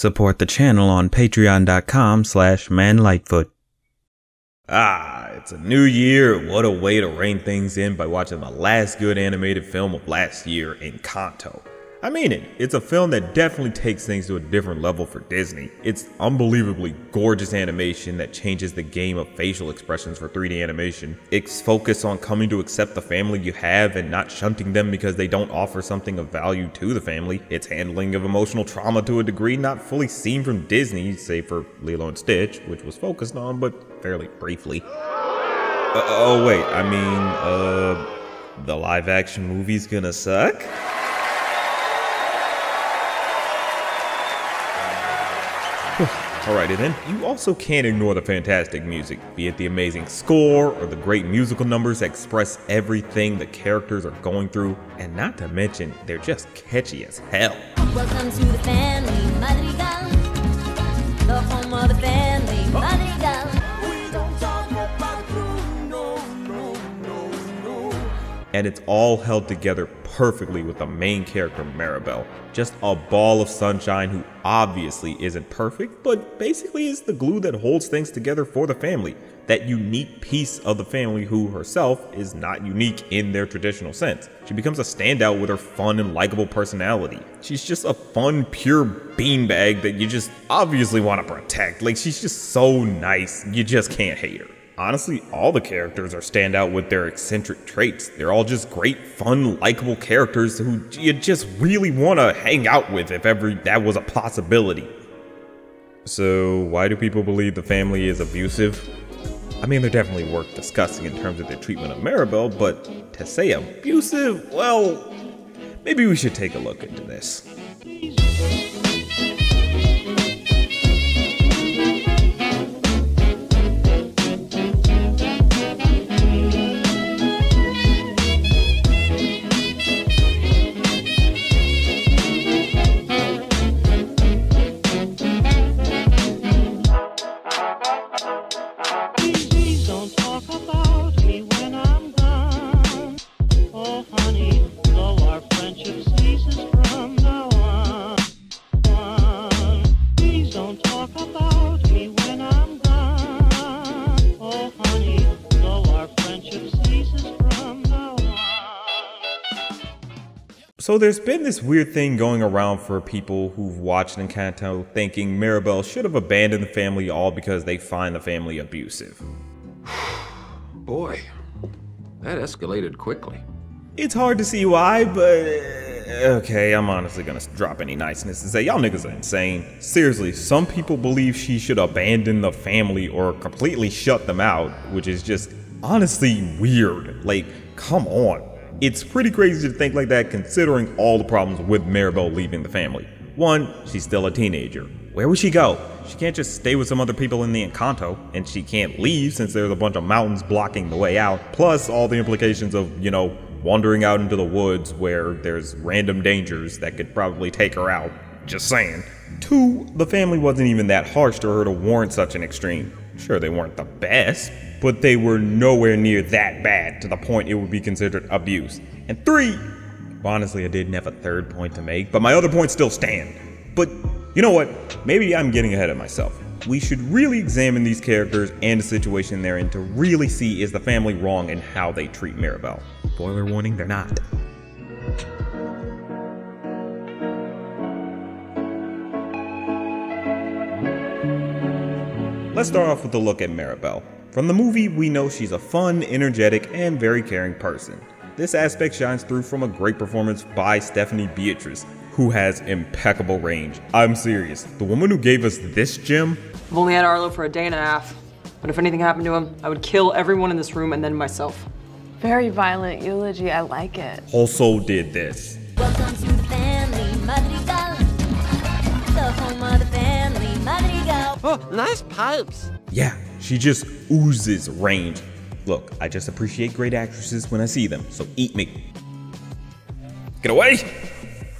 Support the channel on patreon.com slash MannLightfoot. Ah, it's a new year. What a way to rein things in by watching the last good animated film of last year, Encanto. I mean it. It's a film that definitely takes things to a different level for Disney. It's unbelievably gorgeous animation that changes the game of facial expressions for 3D animation. It's focused on coming to accept the family you have and not shunting them because they don't offer something of value to the family. It's handling of emotional trauma to a degree not fully seen from Disney, save for Lilo and Stitch, which was focused on, but fairly briefly. Uh, oh wait, I mean, uh, the live action movie's gonna suck? Alrighty then, you also can't ignore the fantastic music, be it the amazing score or the great musical numbers that express everything the characters are going through, and not to mention, they're just catchy as hell. Welcome to the family, Madrigal. The home of the family, oh. Madrigal. We don't talk about Bruno, no, no, no. and it's all held together perfectly with the main character Mirabel. Just a ball of sunshine who obviously isn't perfect, but basically is the glue that holds things together for the family. That unique piece of the family who herself is not unique in their traditional sense. She becomes a standout with her fun and likable personality. She's just a fun, pure beanbag that you just obviously want to protect. Like she's just so nice, you just can't hate her. Honestly, all the characters are stand out with their eccentric traits. They're all just great, fun, likable characters who you just really want to hang out with if ever that was a possibility. So, why do people believe the family is abusive? I mean, they're definitely worth discussing in terms of their treatment of Mirabel, but to say abusive, well, maybe we should take a look into this. So there's been this weird thing going around for people who've watched Encanto thinking Mirabel should have abandoned the family all because they find the family abusive. Boy, that escalated quickly. It's hard to see why, but uh, okay, I'm honestly gonna drop any niceness and say y'all niggas are insane. Seriously, some people believe she should abandon the family or completely shut them out, which is just honestly weird. Like, come on. It's pretty crazy to think like that considering all the problems with Mirabel leaving the family. One, she's still a teenager. Where would she go? She can't just stay with some other people in the Encanto, and she can't leave since there's a bunch of mountains blocking the way out, plus all the implications of, you know, wandering out into the woods where there's random dangers that could probably take her out. Just saying. Two, the family wasn't even that harsh to her to warrant such an extreme. Sure, they weren't the best, but they were nowhere near that bad to the point it would be considered abuse. And three, honestly, I didn't have a third point to make, but my other points still stand. But you know what? Maybe I'm getting ahead of myself. We should really examine these characters and the situation they're in to really see is the family wrong in how they treat Mirabel. Spoiler warning, they're not. Let's start off with a look at Mirabel. From the movie, we know she's a fun, energetic, and very caring person. This aspect shines through from a great performance by Stephanie Beatriz, who has impeccable range. I'm serious. The woman who gave us this gem, I've only had Arlo for a day and a half, but if anything happened to him, I would kill everyone in this room and then myself. Very violent eulogy. I like it. also did this. Welcome to family, Madrigal. The home of the family, Madrigal. Oh, nice pipes. Yeah, she just oozes range. Look, I just appreciate great actresses when I see them, so eat me. Get away!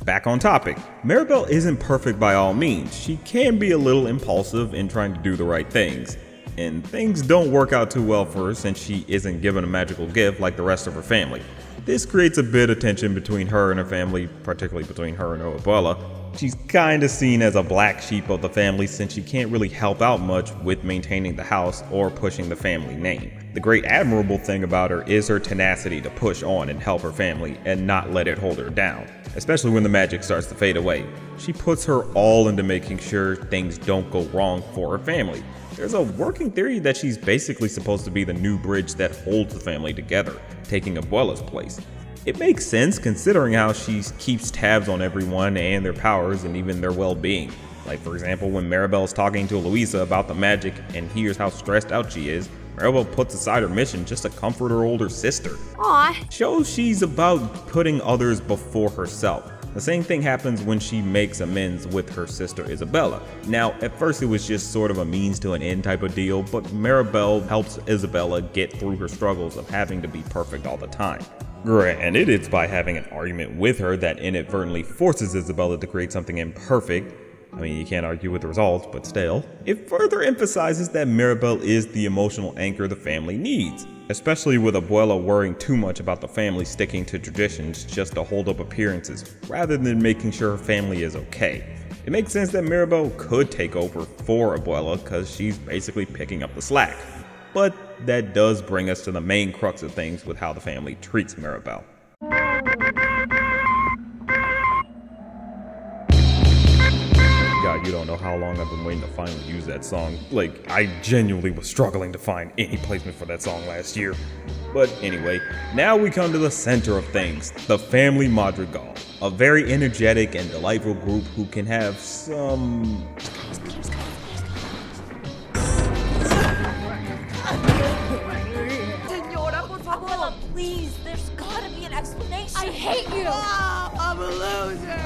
Back on topic. Mirabel isn't perfect by all means. She can be a little impulsive in trying to do the right things. And things don't work out too well for her since she isn't given a magical gift like the rest of her family. This creates a bit of tension between her and her family, particularly between her and her abuela. She's kinda seen as a black sheep of the family since she can't really help out much with maintaining the house or pushing the family name. The great admirable thing about her is her tenacity to push on and help her family and not let it hold her down, especially when the magic starts to fade away. She puts her all into making sure things don't go wrong for her family. There's a working theory that she's basically supposed to be the new bridge that holds the family together, taking Abuela's place. It makes sense considering how she keeps tabs on everyone and their powers and even their well being. Like, for example, when Mirabel's talking to Luisa about the magic and hears how stressed out she is, Mirabel puts aside her mission just to comfort her older sister. Aw, Shows she's about putting others before herself. The same thing happens when she makes amends with her sister Isabela. Now, at first it was just sort of a means to an end type of deal, but Mirabel helps Isabela get through her struggles of having to be perfect all the time. Granted, it's by having an argument with her that inadvertently forces Isabela to create something imperfect. I mean, you can't argue with the results, but still. It further emphasizes that Mirabel is the emotional anchor the family needs, especially with Abuela worrying too much about the family sticking to traditions just to hold up appearances, rather than making sure her family is okay. It makes sense that Mirabel could take over for Abuela because she's basically picking up the slack. But that does bring us to the main crux of things with how the family treats Mirabel. God, you don't know how long I've been waiting to finally use that song. Like, I genuinely was struggling to find any placement for that song last year. But anyway, now we come to the center of things the Family Madrigal. A very energetic and delightful group who can have some please, there's gotta be an explanation. I hate you. Ah, I'm a loser.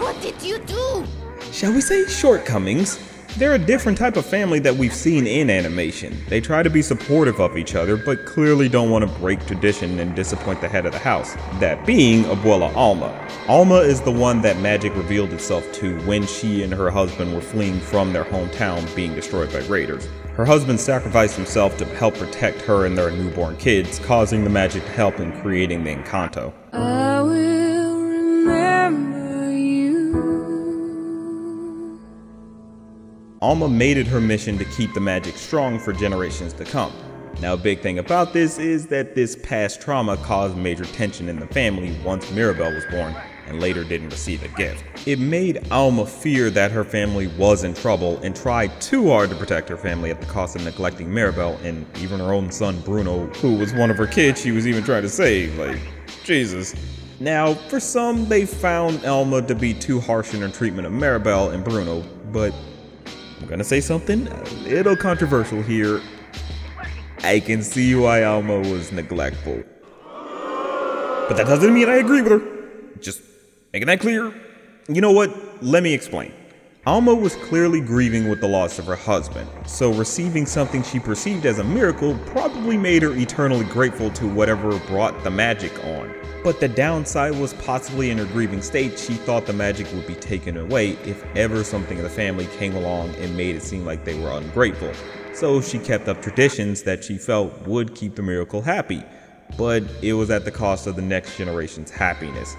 What did you do? shall we say, shortcomings. They're a different type of family that we've seen in animation. They try to be supportive of each other, but clearly don't want to break tradition and disappoint the head of the house. That being Abuela Alma. Alma is the one that magic revealed itself to when she and her husband were fleeing from their hometown being destroyed by raiders. Her husband sacrificed himself to help protect her and their newborn kids, causing the magic to help in creating the Encanto. I Alma made it her mission to keep the magic strong for generations to come. Now, a big thing about this is that this past trauma caused major tension in the family once Mirabel was born and later didn't receive a gift. It made Alma fear that her family was in trouble and tried too hard to protect her family at the cost of neglecting Mirabel and even her own son Bruno, who was one of her kids she was even trying to save. Like, Jesus. Now, for some, they found Alma to be too harsh in her treatment of Mirabel and Bruno, but I'm gonna say something a little controversial here. I can see why Alma was neglectful. But that doesn't mean I agree with her. Just making that clear. You know what? Let me explain. Alma was clearly grieving with the loss of her husband, so receiving something she perceived as a miracle probably made her eternally grateful to whatever brought the magic on. But the downside was possibly in her grieving state, she thought the magic would be taken away if ever something in the family came along and made it seem like they were ungrateful. So she kept up traditions that she felt would keep the miracle happy, but it was at the cost of the next generation's happiness.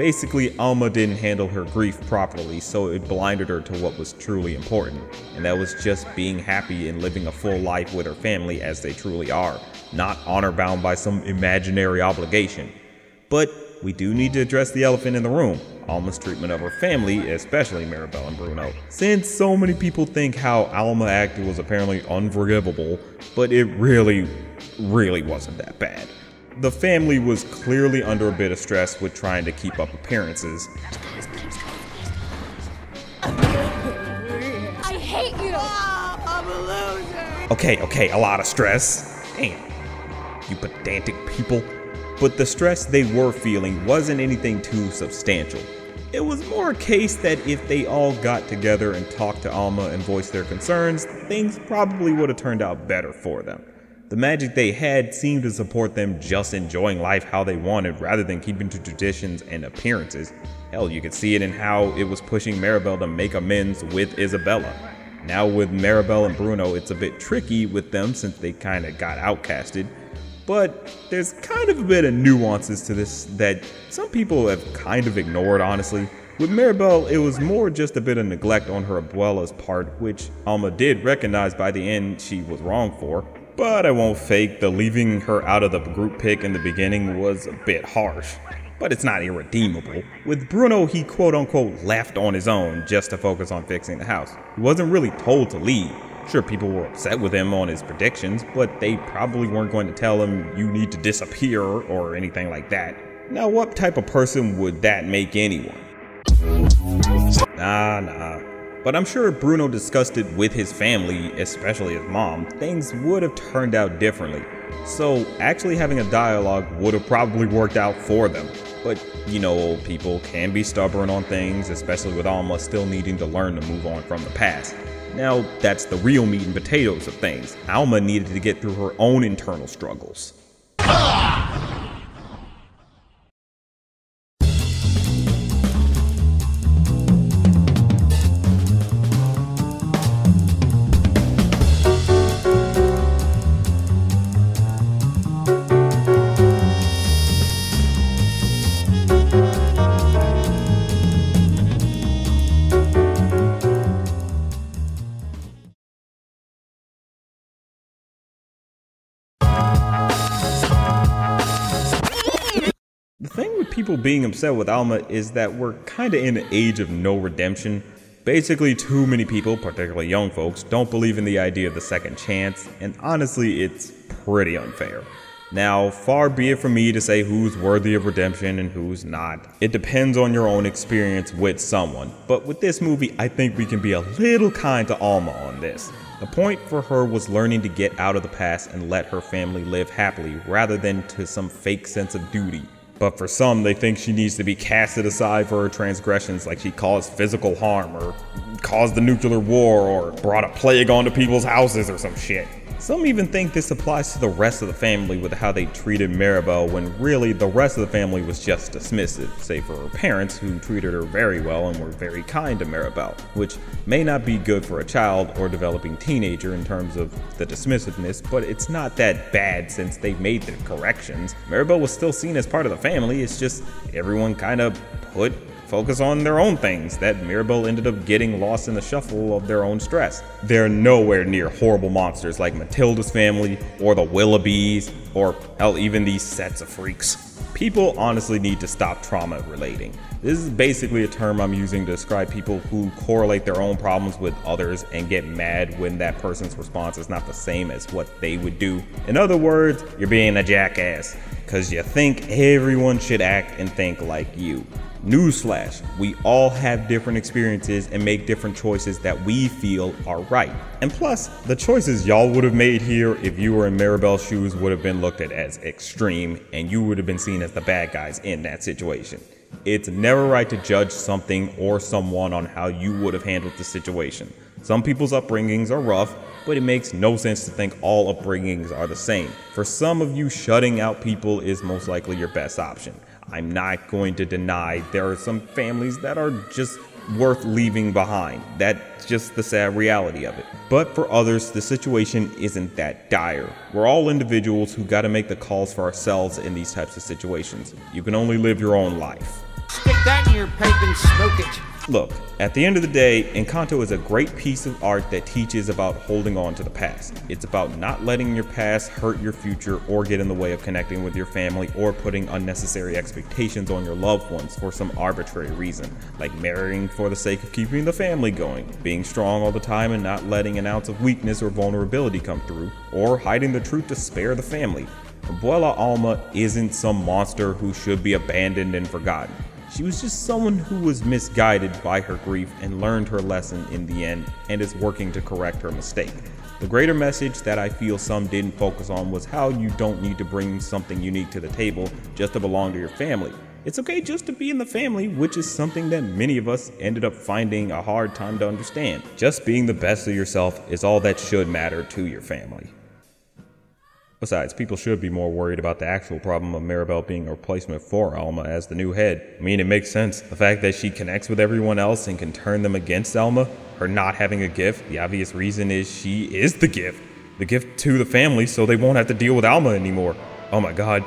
Basically, Alma didn't handle her grief properly, so it blinded her to what was truly important, and that was just being happy and living a full life with her family as they truly are, not honor bound by some imaginary obligation. But we do need to address the elephant in the room Alma's treatment of her family, especially Mirabel and Bruno. Since so many people think how Alma acted was apparently unforgivable, but it really, really wasn't that bad. The family was clearly under a bit of stress with trying to keep up appearances. I hate you. I'm a loser. Okay, okay, a lot of stress. Damn, you pedantic people. But the stress they were feeling wasn't anything too substantial. It was more a case that if they all got together and talked to Alma and voiced their concerns, things probably would have turned out better for them. The magic they had seemed to support them just enjoying life how they wanted rather than keeping to traditions and appearances. Hell, you could see it in how it was pushing Mirabel to make amends with Isabela. Now with Mirabel and Bruno, it's a bit tricky with them since they kind of got outcasted. But there's kind of a bit of nuances to this that some people have kind of ignored, honestly. With Mirabel, it was more just a bit of neglect on her abuela's part, which Alma did recognize by the end she was wrong for. But I won't fake the leaving her out of the group pick in the beginning was a bit harsh. But it's not irredeemable. With Bruno, he quote unquote left on his own just to focus on fixing the house. He wasn't really told to leave. Sure, people were upset with him on his predictions, but they probably weren't going to tell him you need to disappear or anything like that. Now, what type of person would that make anyone? Nah, nah. But I'm sure if Bruno discussed it with his family, especially his mom, things would have turned out differently. So, actually having a dialogue would have probably worked out for them. But, you know, old people can be stubborn on things, especially with Alma still needing to learn to move on from the past. Now, that's the real meat and potatoes of things. Alma needed to get through her own internal struggles. People being upset with Alma is that we're kinda in an age of no redemption. Basically, too many people, particularly young folks, don't believe in the idea of the second chance, and honestly, it's pretty unfair. Now, far be it from me to say who's worthy of redemption and who's not. It depends on your own experience with someone. But with this movie, I think we can be a little kind to Alma on this. The point for her was learning to get out of the past and let her family live happily rather than to some fake sense of duty. But for some, they think she needs to be casted aside for her transgressions, like she caused physical harm, or caused the nuclear war, or brought a plague onto people's houses, or some shit. Some even think this applies to the rest of the family with how they treated Mirabel, when really the rest of the family was just dismissive, save for her parents, who treated her very well and were very kind to Mirabel, which may not be good for a child or developing teenager in terms of the dismissiveness, but it's not that bad since they made the corrections. Mirabel was still seen as part of the family, it's just everyone kind of put focus on their own things that Mirabel ended up getting lost in the shuffle of their own stress. They're nowhere near horrible monsters like Matilda's family or the Willoughbys or hell even these sets of freaks. People honestly need to stop trauma relating. This is basically a term I'm using to describe people who correlate their own problems with others and get mad when that person's response is not the same as what they would do. In other words, you're being a jackass because you think everyone should act and think like you. Newsflash, we all have different experiences and make different choices that we feel are right. And plus, the choices y'all would have made here if you were in Mirabel's shoes would have been looked at as extreme and you would have been seen as the bad guys in that situation. It's never right to judge something or someone on how you would have handled the situation. Some people's upbringings are rough, but it makes no sense to think all upbringings are the same. For some of you, shutting out people is most likely your best option. I'm not going to deny there are some families that are just worth leaving behind. That's just the sad reality of it. But for others, the situation isn't that dire. We're all individuals who gotta make the calls for ourselves in these types of situations. You can only live your own life. Stick that in your pipe and smoke it. Look, at the end of the day, Encanto is a great piece of art that teaches about holding on to the past. It's about not letting your past hurt your future or get in the way of connecting with your family or putting unnecessary expectations on your loved ones for some arbitrary reason, like marrying for the sake of keeping the family going, being strong all the time and not letting an ounce of weakness or vulnerability come through, or hiding the truth to spare the family. Abuela Alma isn't some monster who should be abandoned and forgotten. She was just someone who was misguided by her grief and learned her lesson in the end and is working to correct her mistake. The greater message that I feel some didn't focus on was how you don't need to bring something unique to the table just to belong to your family. It's okay just to be in the family, which is something that many of us ended up finding a hard time to understand. Just being the best of yourself is all that should matter to your family. Besides, people should be more worried about the actual problem of Mirabel being a replacement for Alma as the new head. I mean, it makes sense. The fact that she connects with everyone else and can turn them against Alma, her not having a gift, the obvious reason is she is the gift. The gift to the family so they won't have to deal with Alma anymore. Oh my god.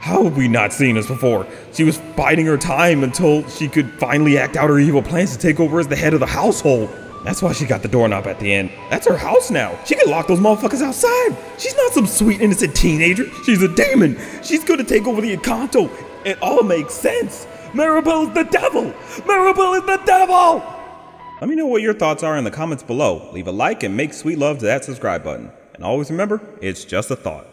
How have we not seen this before? She was biding her time until she could finally act out her evil plans to take over as the head of the household. That's why she got the doorknob at the end. That's her house now. She can lock those motherfuckers outside. She's not some sweet innocent teenager. She's a demon. She's gonna take over the Encanto. It all makes sense. Mirabel is the devil. Mirabel is the devil. Let me know what your thoughts are in the comments below. Leave a like and make sweet love to that subscribe button. And always remember, it's just a thought.